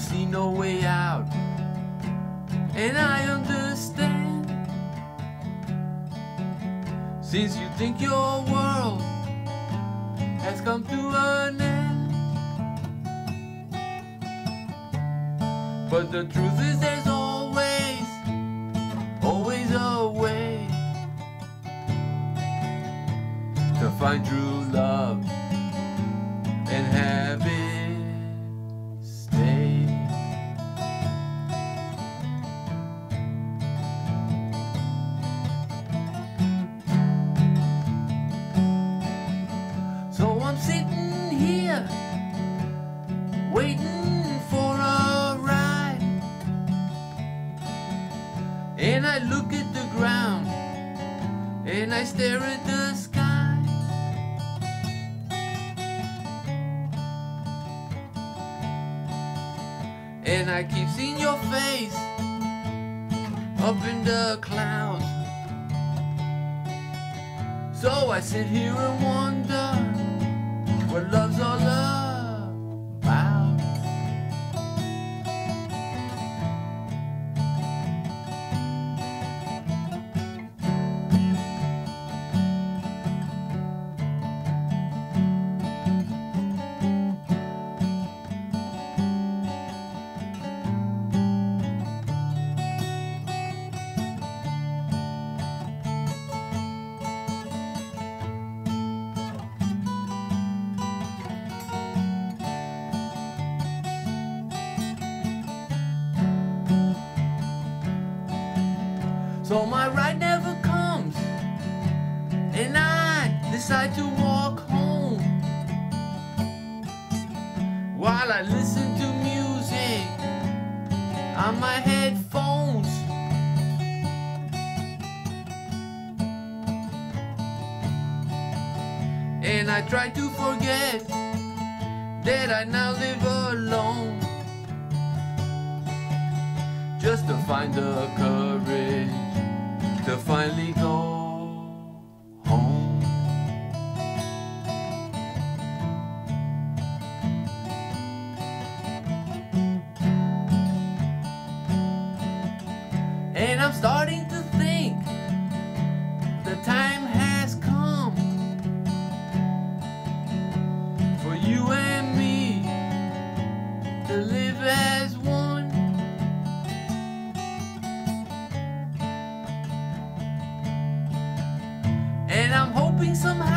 see no way out, and I understand. Since you think your world has come to an end, but the truth is there's always, always a way to find true love and have and I look at the ground and I stare at the sky. And I keep seeing your face up in the clouds. So I sit here and wonder what love's all about. So my ride never comes, and I decide to walk home. While I listen to music on my headphones. And I try to forget that I now live alone. Just to find the courage to finally go home. And I'm starting to think the time. somehow.